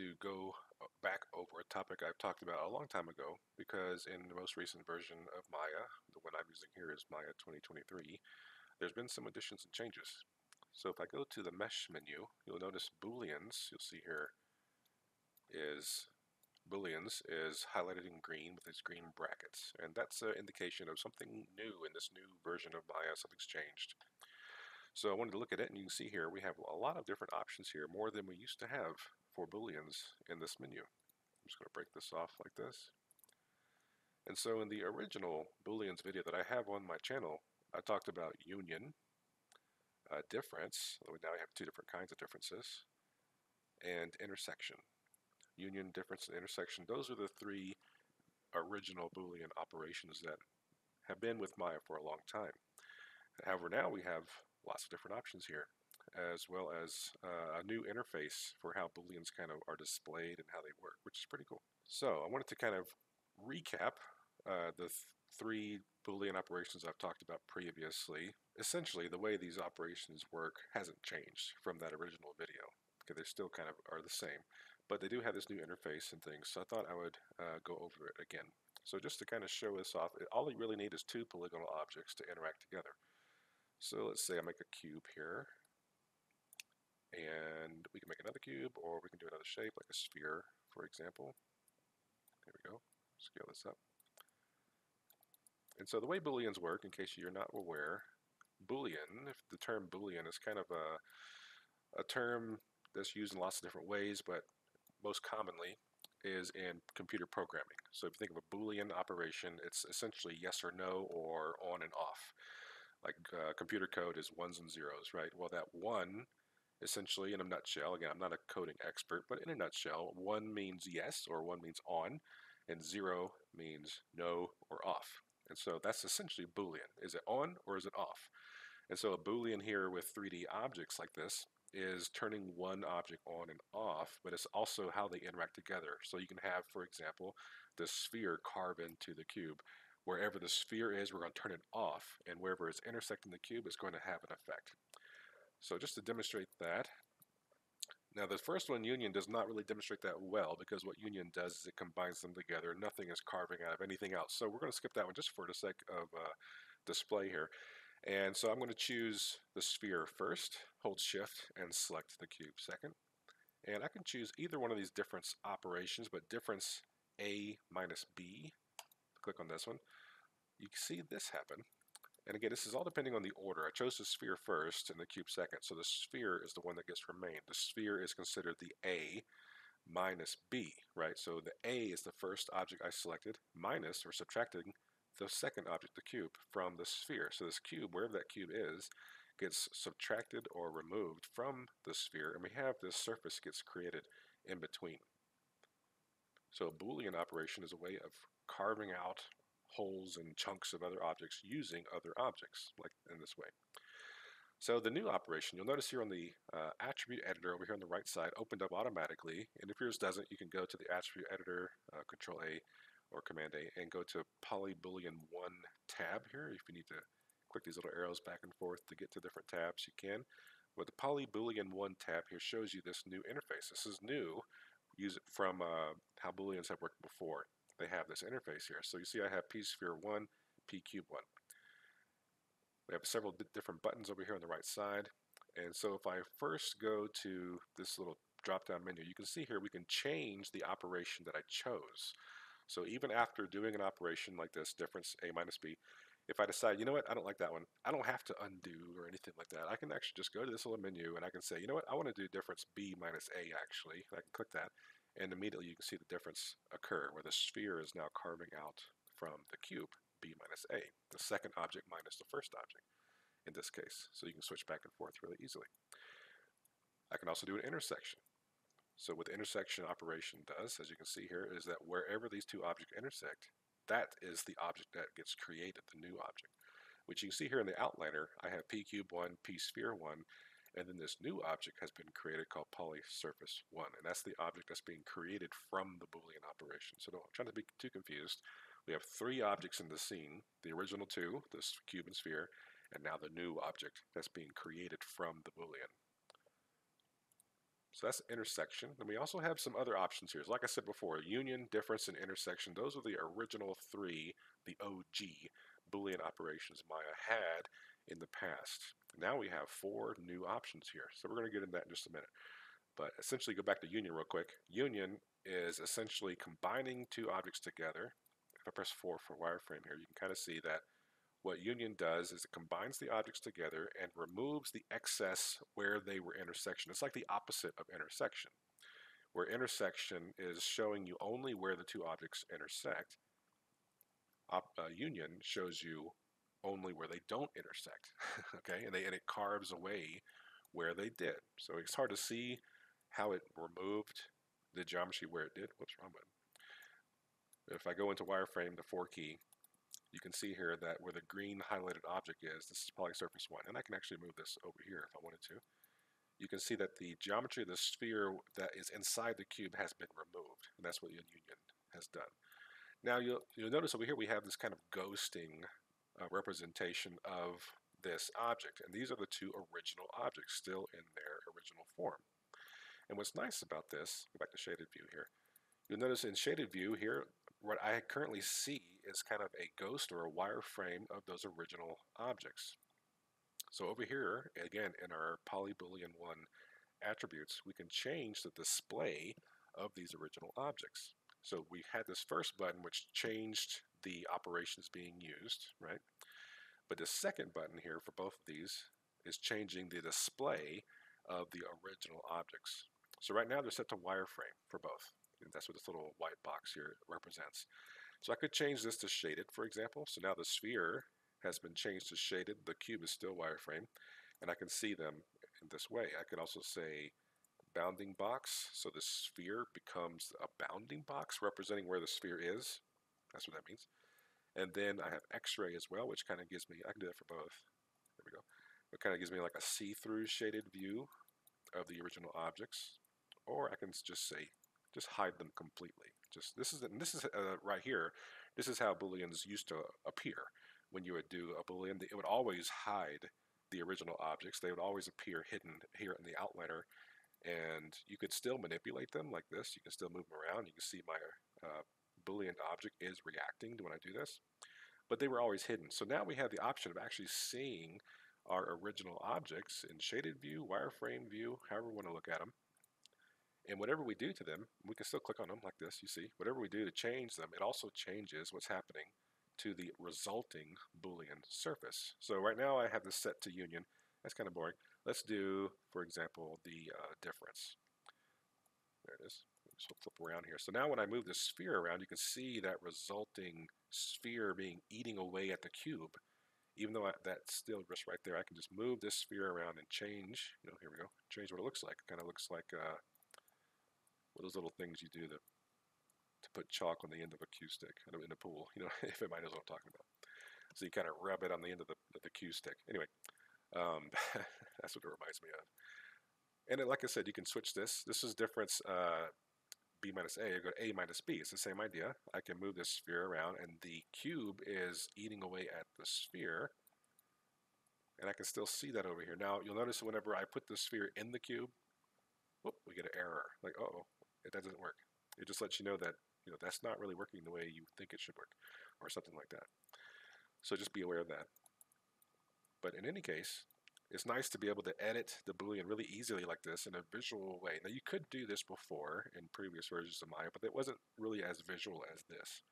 To go uh, back over a topic I've talked about a long time ago because in the most recent version of Maya, the one I'm using here is Maya 2023, there's been some additions and changes. So if I go to the mesh menu, you'll notice booleans, you'll see here is booleans is highlighted in green with its green brackets and that's an indication of something new in this new version of Maya, something's changed. So I wanted to look at it and you can see here we have a lot of different options here, more than we used to have for booleans in this menu. I'm just going to break this off like this. And so in the original booleans video that I have on my channel, I talked about union, uh, difference, now we have two different kinds of differences, and intersection. Union, difference, and intersection, those are the three original boolean operations that have been with Maya for a long time. However, now we have lots of different options here as well as uh, a new interface for how booleans kind of are displayed and how they work, which is pretty cool. So I wanted to kind of recap uh, the th three boolean operations I've talked about previously. Essentially, the way these operations work hasn't changed from that original video. Okay, they still kind of are the same, but they do have this new interface and things, so I thought I would uh, go over it again. So just to kind of show this off, all you really need is two polygonal objects to interact together. So let's say I make a cube here, and we can make another cube or we can do another shape like a sphere for example. There we go. Scale this up. And so the way booleans work in case you're not aware boolean if the term boolean is kind of a a term that's used in lots of different ways but most commonly is in computer programming. So if you think of a boolean operation it's essentially yes or no or on and off. Like uh, computer code is ones and zeros right? Well that one essentially in a nutshell. Again, I'm not a coding expert, but in a nutshell, one means yes or one means on, and zero means no or off. And so that's essentially Boolean. Is it on or is it off? And so a Boolean here with 3D objects like this is turning one object on and off, but it's also how they interact together. So you can have, for example, the sphere carve into the cube. Wherever the sphere is, we're going to turn it off, and wherever it's intersecting the cube, it's going to have an effect. So just to demonstrate that, now the first one, union, does not really demonstrate that well because what union does is it combines them together. Nothing is carving out of anything else. So we're going to skip that one just for the sake of uh, display here. And so I'm going to choose the sphere first, hold shift and select the cube second. And I can choose either one of these difference operations, but difference A minus B. Click on this one. You can see this happen. And again, this is all depending on the order. I chose the sphere first and the cube second, so the sphere is the one that gets remained. The sphere is considered the A minus B, right? So the A is the first object I selected, minus or subtracting the second object, the cube, from the sphere. So this cube, wherever that cube is, gets subtracted or removed from the sphere, and we have this surface gets created in between. So a Boolean operation is a way of carving out holes and chunks of other objects using other objects, like in this way. So the new operation, you'll notice here on the uh, attribute editor over here on the right side, opened up automatically. And if yours doesn't, you can go to the attribute editor, uh, Control A or Command A, and go to Polyboolean 1 tab here. If you need to click these little arrows back and forth to get to different tabs, you can. But the Polyboolean 1 tab here shows you this new interface. This is new use it from uh, how Booleans have worked before they have this interface here. So you see I have P sphere 1, P cube 1. We have several different buttons over here on the right side. And so if I first go to this little drop-down menu, you can see here we can change the operation that I chose. So even after doing an operation like this, difference A minus B, if I decide, you know what, I don't like that one, I don't have to undo or anything like that. I can actually just go to this little menu and I can say, you know what, I want to do difference B minus A actually. I can click that and immediately you can see the difference occur where the sphere is now carving out from the cube b minus a, the second object minus the first object in this case. So you can switch back and forth really easily. I can also do an intersection. So what the intersection operation does, as you can see here, is that wherever these two objects intersect, that is the object that gets created, the new object. Which you can see here in the outliner, I have p cube 1, p sphere 1, and then this new object has been created called polysurface 1. And that's the object that's being created from the Boolean operation. So don't try to be too confused. We have three objects in the scene. The original two, this cube and sphere, and now the new object that's being created from the Boolean. So that's intersection. And we also have some other options here. Like I said before, union, difference, and intersection, those are the original three, the OG Boolean operations Maya had in the past. Now we have four new options here. So we're going to get into that in just a minute. But essentially, go back to union real quick. Union is essentially combining two objects together. If I press 4 for wireframe here, you can kind of see that what union does is it combines the objects together and removes the excess where they were intersection. It's like the opposite of intersection, where intersection is showing you only where the two objects intersect. Op, uh, union shows you only where they don't intersect, okay? And, they, and it carves away where they did. So it's hard to see how it removed the geometry where it did. What's wrong with it? If I go into wireframe, the 4 key, you can see here that where the green highlighted object is, this is polysurface 1, and I can actually move this over here if I wanted to. You can see that the geometry of the sphere that is inside the cube has been removed, and that's what the union has done. Now you'll, you'll notice over here we have this kind of ghosting uh, representation of this object, and these are the two original objects still in their original form. And what's nice about this, go back to shaded view here, you'll notice in shaded view here, what I currently see is kind of a ghost or a wireframe of those original objects. So over here, again, in our polyboolean 1 attributes, we can change the display of these original objects. So we had this first button which changed the operations being used, right? But the second button here for both of these is changing the display of the original objects. So right now they're set to wireframe for both. And that's what this little white box here represents. So I could change this to shaded, for example. So now the sphere has been changed to shaded. The cube is still wireframe. And I can see them in this way. I could also say bounding box. So the sphere becomes a bounding box representing where the sphere is. That's what that means. And then I have x-ray as well, which kind of gives me, I can do that for both. There we go. It kind of gives me like a see-through shaded view of the original objects. Or I can just say just hide them completely. Just this is, and this is uh, right here. This is how booleans used to appear. When you would do a boolean, it would always hide the original objects. They would always appear hidden here in the outliner, and you could still manipulate them like this. You can still move them around. You can see my uh, boolean object is reacting to when I do this, but they were always hidden. So now we have the option of actually seeing our original objects in shaded view, wireframe view, however we want to look at them. And whatever we do to them, we can still click on them like this, you see. Whatever we do to change them, it also changes what's happening to the resulting Boolean surface. So right now I have this set to union. That's kind of boring. Let's do, for example, the uh, difference. There it is. So flip around here. So now when I move the sphere around, you can see that resulting sphere being eating away at the cube. Even though I, that's still just right there, I can just move this sphere around and change, you know, here we go, change what it looks like. It kind of looks like uh, what those little things you do to to put chalk on the end of a cue stick in a pool. You know, if anybody knows what I'm talking about. So you kind of rub it on the end of the, of the cue stick. Anyway, um, that's what it reminds me of. And like I said, you can switch this. This is difference uh, b minus a. I go to a minus b. It's the same idea. I can move this sphere around, and the cube is eating away at the sphere. And I can still see that over here. Now, you'll notice whenever I put the sphere in the cube, whoop, we get an error. Like, uh oh it, that doesn't work. It just lets you know that you know that's not really working the way you think it should work, or something like that. So just be aware of that. But in any case, it's nice to be able to edit the Boolean really easily like this in a visual way. Now you could do this before in previous versions of Maya, but it wasn't really as visual as this.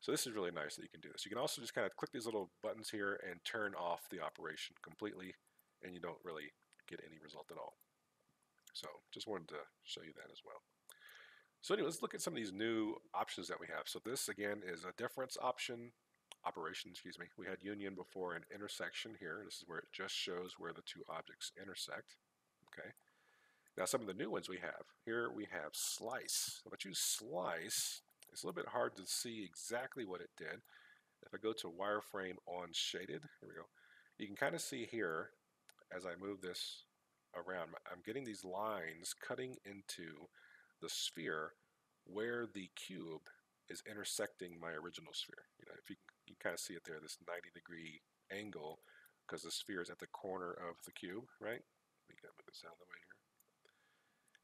So this is really nice that you can do this. You can also just kind of click these little buttons here and turn off the operation completely, and you don't really get any result at all. So just wanted to show you that as well. So anyway, let's look at some of these new options that we have. So this again is a difference option, operation, excuse me. We had union before and intersection here. This is where it just shows where the two objects intersect. Okay. Now some of the new ones we have. Here we have slice. If I choose slice, it's a little bit hard to see exactly what it did. If I go to wireframe on shaded, here we go. You can kind of see here as I move this around, I'm getting these lines cutting into the sphere where the cube is intersecting my original sphere. You know, if you, you kind of see it there, this 90 degree angle, because the sphere is at the corner of the cube, right? Let me move this out of the way here.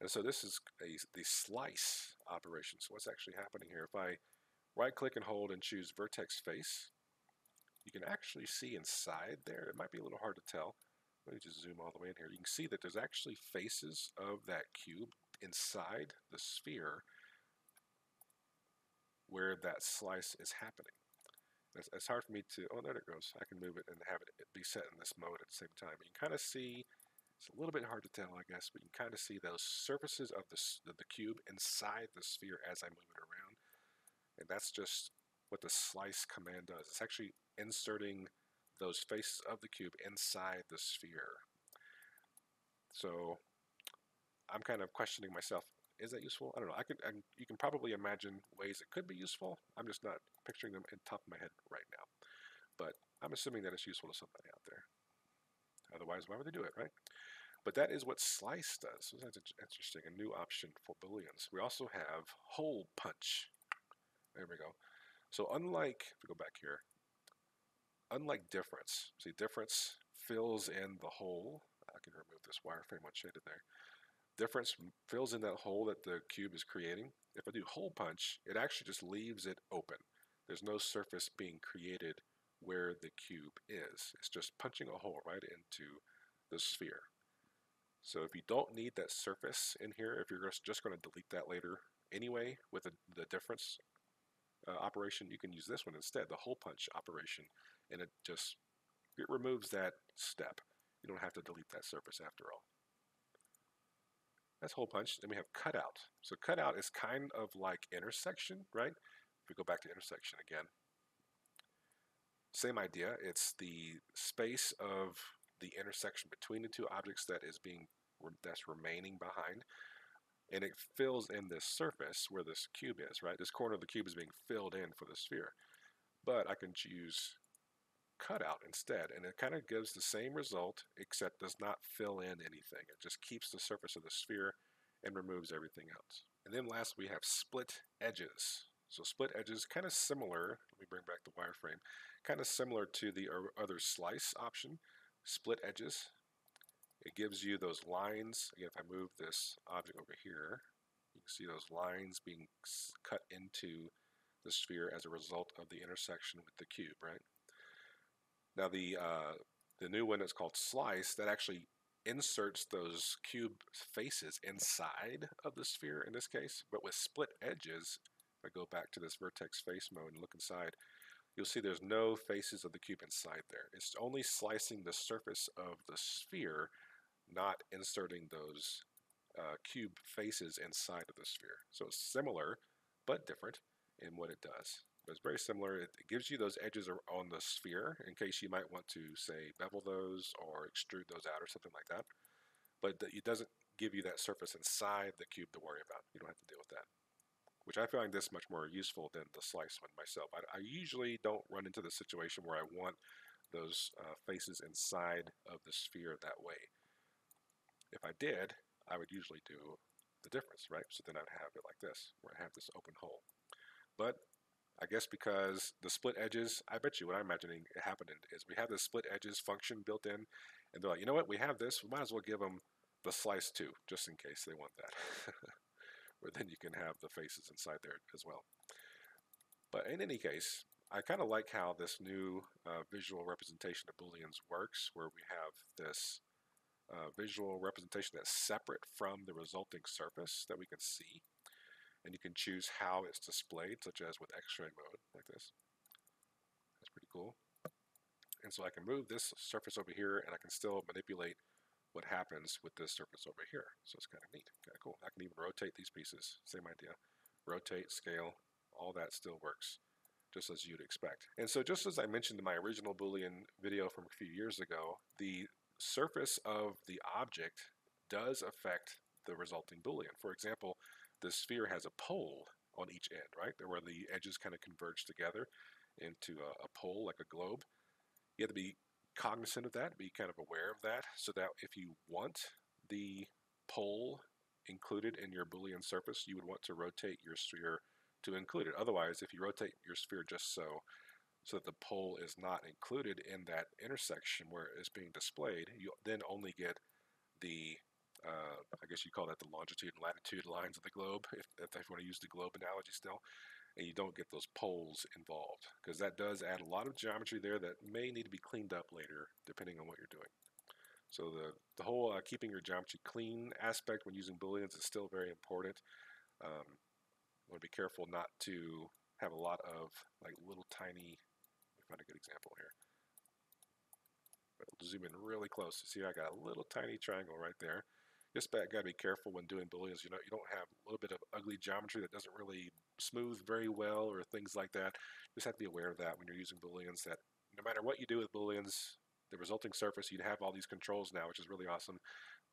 And so this is a, the slice operation. So what's actually happening here? If I right click and hold and choose vertex face, you can actually see inside there. It might be a little hard to tell. Let me just zoom all the way in here. You can see that there's actually faces of that cube inside the sphere where that slice is happening. It's, it's, hard for me to, oh, there it goes. I can move it and have it be set in this mode at the same time. you can kind of see, it's a little bit hard to tell, I guess, but you can kind of see those surfaces of the, of the cube inside the sphere as I move it around. And that's just what the slice command does. It's actually inserting those faces of the cube inside the sphere. So I'm kind of questioning myself. Is that useful? I don't know. I can, I, you can probably imagine ways it could be useful. I'm just not picturing them in the top of my head right now. But I'm assuming that it's useful to somebody out there. Otherwise, why would they do it, right? But that is what slice does. So that's interesting, a new option for booleans. We also have hole punch. There we go. So unlike, if we go back here, unlike difference, see difference fills in the hole. I can remove this wireframe unshaded there. Difference fills in that hole that the cube is creating. If I do hole punch, it actually just leaves it open. There's no surface being created where the cube is. It's just punching a hole right into the sphere. So if you don't need that surface in here, if you're just going to delete that later anyway with the, the difference uh, operation, you can use this one instead, the hole punch operation, and it just it removes that step. You don't have to delete that surface after all. That's hole punch. Then we have cutout. So cutout is kind of like intersection, right? If we go back to intersection again. Same idea. It's the space of the intersection between the two objects that is being that's remaining behind and it fills in this surface where this cube is, right? This corner of the cube is being filled in for the sphere. But I can choose cutout instead, and it kind of gives the same result, except does not fill in anything. It just keeps the surface of the sphere and removes everything else. And then last we have split edges. So split edges, kind of similar, let me bring back the wireframe, kind of similar to the other slice option, split edges. It gives you those lines, again if I move this object over here, you can see those lines being cut into the sphere as a result of the intersection with the cube, right? Now the uh, the new one that's called slice that actually inserts those cube faces inside of the sphere in this case, but with split edges, if I go back to this vertex face mode and look inside, you'll see there's no faces of the cube inside there. It's only slicing the surface of the sphere, not inserting those uh, cube faces inside of the sphere. So it's similar, but different in what it does. It's very similar. It, it gives you those edges on the sphere in case you might want to, say, bevel those or extrude those out or something like that. But it doesn't give you that surface inside the cube to worry about. You don't have to deal with that. Which I find this much more useful than the slice one myself. I, I usually don't run into the situation where I want those uh, faces inside of the sphere that way. If I did, I would usually do the difference, right? So then I'd have it like this, where I have this open hole. But I guess because the split edges, I bet you what I'm imagining happening is we have this split edges function built in, and they're like, you know what, we have this, we might as well give them the slice too, just in case they want that. Where then you can have the faces inside there as well. But in any case, I kind of like how this new uh, visual representation of booleans works, where we have this uh, visual representation that's separate from the resulting surface that we can see and you can choose how it's displayed, such as with X-ray mode, like this. That's pretty cool. And so I can move this surface over here, and I can still manipulate what happens with this surface over here. So it's kind of neat, kind of cool. I can even rotate these pieces, same idea. Rotate, scale, all that still works, just as you'd expect. And so just as I mentioned in my original Boolean video from a few years ago, the surface of the object does affect the resulting Boolean. For example, the sphere has a pole on each end, right? Where the edges kind of converge together into a, a pole like a globe. You have to be cognizant of that, be kind of aware of that, so that if you want the pole included in your Boolean surface, you would want to rotate your sphere to include it. Otherwise, if you rotate your sphere just so, so that the pole is not included in that intersection where it's being displayed, you then only get the uh, I guess you call that the longitude and latitude lines of the globe, if, if you want to use the globe analogy still, and you don't get those poles involved, because that does add a lot of geometry there that may need to be cleaned up later, depending on what you're doing. So the, the whole uh, keeping your geometry clean aspect when using booleans is still very important. Um, you want to be careful not to have a lot of like little tiny, let me find a good example here. Zoom in really close. See, I got a little tiny triangle right there. Just got to be careful when doing booleans. You know, you don't have a little bit of ugly geometry that doesn't really smooth very well or things like that. Just have to be aware of that when you're using booleans. That no matter what you do with booleans, the resulting surface, you'd have all these controls now, which is really awesome.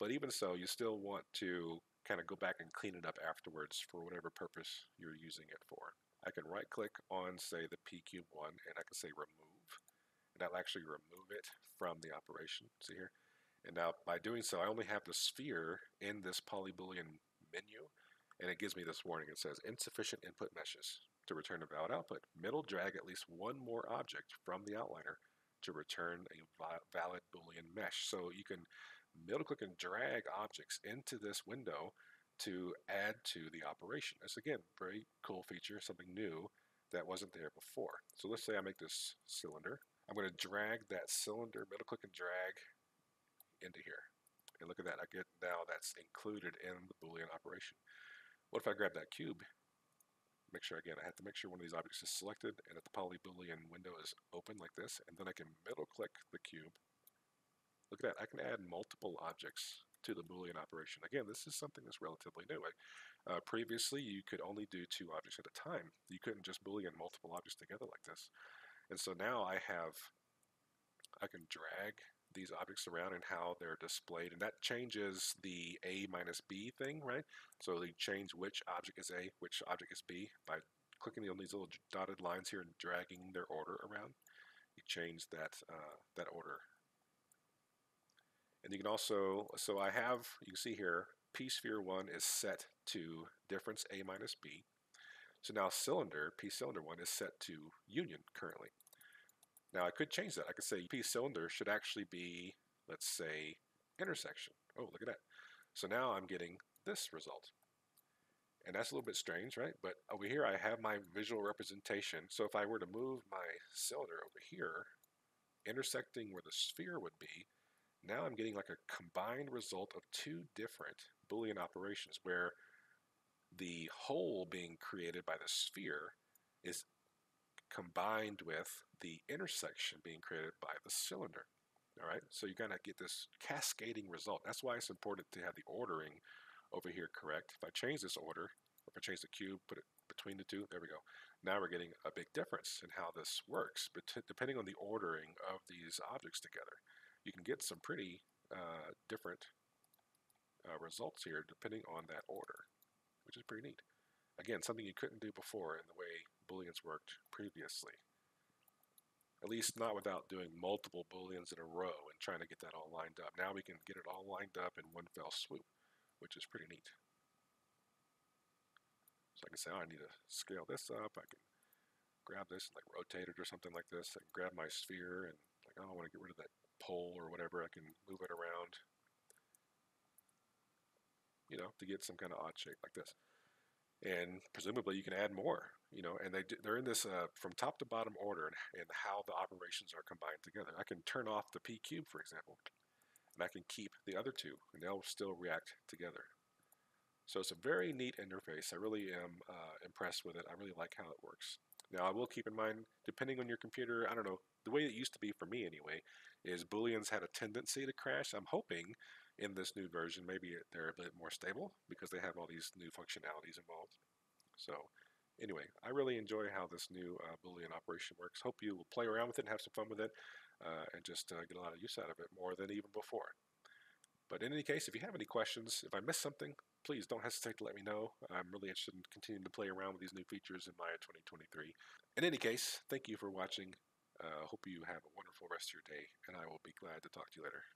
But even so, you still want to kind of go back and clean it up afterwards for whatever purpose you're using it for. I can right click on, say, the p cube one, and I can say remove. And that'll actually remove it from the operation. See here? And now by doing so, I only have the sphere in this polyboolean menu, and it gives me this warning. It says insufficient input meshes. To return a valid output, middle drag at least one more object from the outliner to return a valid boolean mesh. So you can middle click and drag objects into this window to add to the operation. It's again, very cool feature, something new that wasn't there before. So let's say I make this cylinder. I'm going to drag that cylinder, middle click and drag into here. And look at that, I get now that's included in the Boolean operation. What if I grab that cube? Make sure again, I have to make sure one of these objects is selected and that the poly Boolean window is open like this, and then I can middle click the cube. Look at that, I can add multiple objects to the Boolean operation. Again, this is something that's relatively new. Uh, previously, you could only do two objects at a time. You couldn't just Boolean multiple objects together like this. And so now I have, I can drag these objects around and how they're displayed. And that changes the A minus B thing, right? So they change which object is A, which object is B by clicking on these little dotted lines here and dragging their order around. You change that, uh, that order. And you can also, so I have, you can see here, P sphere 1 is set to difference A minus B. So now cylinder, P cylinder 1 is set to union currently. Now I could change that. I could say P cylinder should actually be, let's say, intersection. Oh, look at that. So now I'm getting this result. And that's a little bit strange, right? But over here I have my visual representation. So if I were to move my cylinder over here, intersecting where the sphere would be, now I'm getting like a combined result of two different Boolean operations where the hole being created by the sphere is combined with the intersection being created by the cylinder. All right, so you're gonna get this cascading result. That's why it's important to have the ordering over here correct. If I change this order, if I change the cube, put it between the two, there we go. Now we're getting a big difference in how this works, but depending on the ordering of these objects together, you can get some pretty uh, different uh, results here depending on that order which is pretty neat. Again, something you couldn't do before in the way booleans worked previously. At least not without doing multiple booleans in a row and trying to get that all lined up. Now we can get it all lined up in one fell swoop, which is pretty neat. So I can say, oh, I need to scale this up. I can grab this and like rotate it or something like this. I can grab my sphere and like, oh, I want to get rid of that pole or whatever. I can move it around you know, to get some kind of odd shape like this. And presumably you can add more, you know, and they, they're in this uh, from top to bottom order and, and how the operations are combined together. I can turn off the P cube, for example, and I can keep the other two, and they'll still react together. So it's a very neat interface. I really am uh, impressed with it. I really like how it works. Now I will keep in mind, depending on your computer, I don't know, the way it used to be for me anyway, is Booleans had a tendency to crash. I'm hoping in this new version, maybe they're a bit more stable because they have all these new functionalities involved. So anyway, I really enjoy how this new uh, Boolean operation works. Hope you will play around with it and have some fun with it uh, and just uh, get a lot of use out of it more than even before. But in any case, if you have any questions, if I missed something, please don't hesitate to let me know. I'm really interested in continuing to play around with these new features in Maya 2023. In any case, thank you for watching. Uh, hope you have a wonderful rest of your day, and I will be glad to talk to you later.